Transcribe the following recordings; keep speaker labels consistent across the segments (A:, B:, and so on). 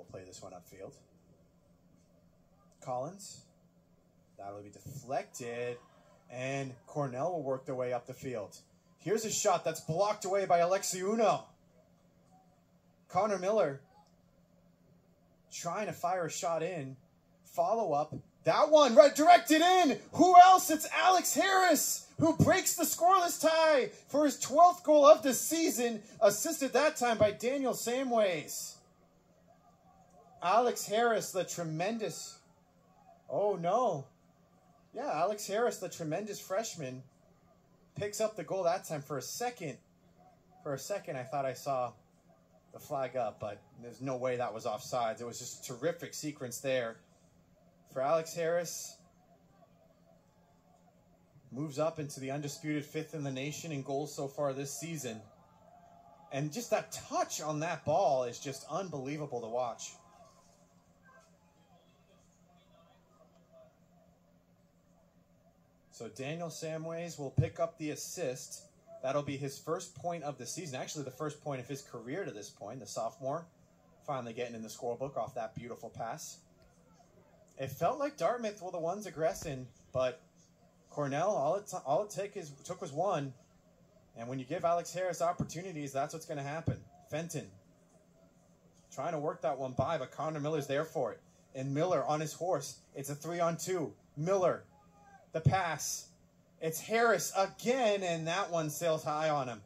A: will play this one upfield. Collins. That'll be deflected. And Cornell will work their way up the field. Here's a shot that's blocked away by Alexi Uno. Connor Miller trying to fire a shot in. Follow up. That one right directed in. Who else? It's Alex Harris who breaks the scoreless tie for his 12th goal of the season, assisted that time by Daniel Samways. Alex Harris, the tremendous. Oh no. Yeah, Alex Harris, the tremendous freshman, picks up the goal that time for a second. For a second, I thought I saw the flag up, but there's no way that was offsides. It was just a terrific sequence there for Alex Harris. Moves up into the undisputed fifth in the nation in goals so far this season. And just that touch on that ball is just unbelievable to watch. So Daniel Samways will pick up the assist. That'll be his first point of the season. Actually, the first point of his career to this point. The sophomore finally getting in the scorebook off that beautiful pass. It felt like Dartmouth were the ones aggressing, but Cornell, all it, all it take is, took was one. And when you give Alex Harris opportunities, that's what's going to happen. Fenton trying to work that one by, but Connor Miller's there for it. And Miller on his horse. It's a three on two. Miller the pass. It's Harris again, and that one sails high on him.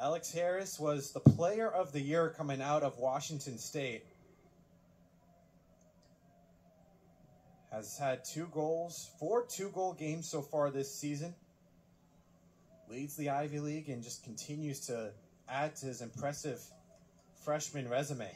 A: Alex Harris was the player of the year coming out of Washington State. Has had two goals, four two goal games so far this season. Leads the Ivy League and just continues to add to his impressive freshman resume.